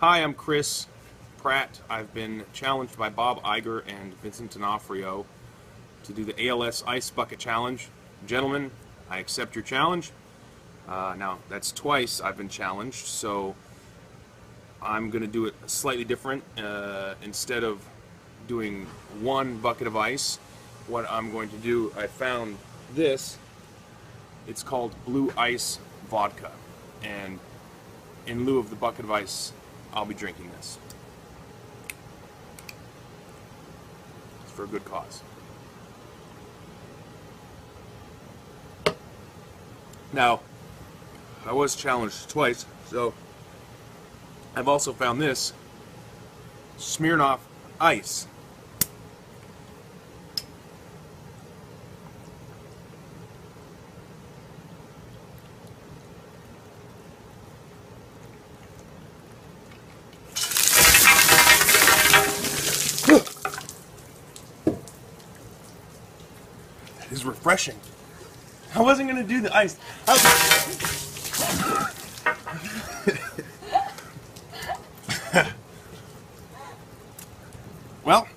Hi, I'm Chris Pratt. I've been challenged by Bob Iger and Vincent D'Onofrio to do the ALS Ice Bucket Challenge. Gentlemen, I accept your challenge. Uh, now, that's twice I've been challenged, so I'm going to do it slightly different. Uh, instead of doing one bucket of ice, what I'm going to do, I found this. It's called Blue Ice Vodka. And in lieu of the bucket of ice, I'll be drinking this. It's for a good cause. Now, I was challenged twice, so I've also found this Smirnoff Ice. Is refreshing. I wasn't gonna do the ice. I well,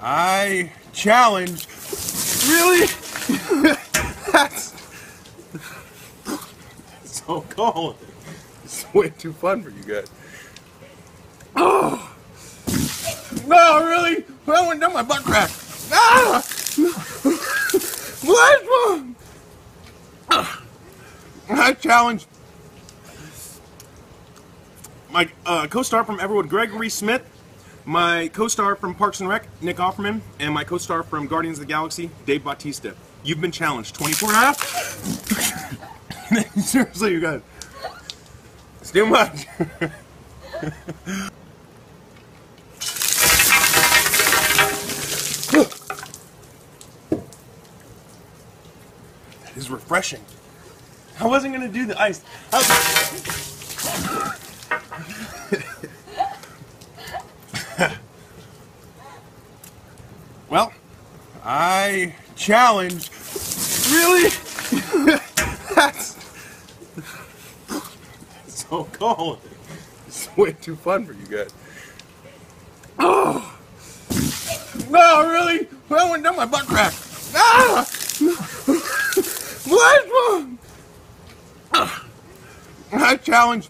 I challenge. Really? That's so cold. It's way too fun for you guys. Oh no, really? I went down my butt crack. Ah! What? I challenge my uh, co-star from Everwood, Gregory Smith, my co-star from Parks and Rec, Nick Offerman, and my co-star from Guardians of the Galaxy, Dave Bautista. You've been challenged 24 and a half. Seriously, you guys. It's too much. That is refreshing. I wasn't gonna do the ice. I well, I challenge. Really? That's so cold. It's way too fun for you guys. Oh no, really? I went down my butt crack. Ah! What? I challenge